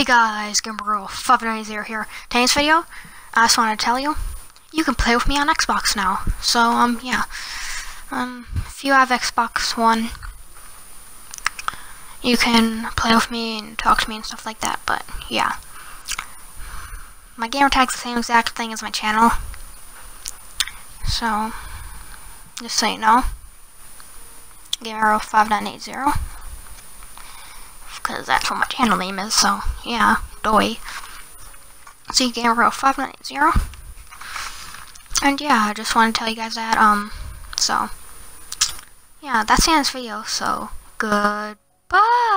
Hey guys, Girl 590 here. Today's video, I just want to tell you, you can play with me on Xbox now. So, um, yeah. Um, if you have Xbox One, you can play with me and talk to me and stuff like that, but, yeah. My gamer tag's the same exact thing as my channel. So, just so you know. Gamer 5980 because that's what my channel name is, so yeah, doy. See Gamer 5980. And yeah, I just want to tell you guys that, um, so, yeah, that's the end of this video, so, goodbye!